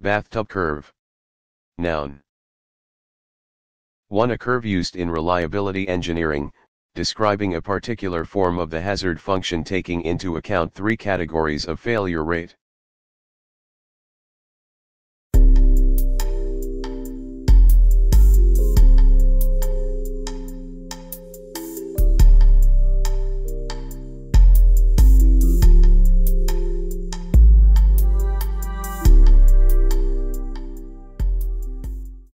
Bathtub curve. Noun. 1. A curve used in reliability engineering, describing a particular form of the hazard function taking into account three categories of failure rate.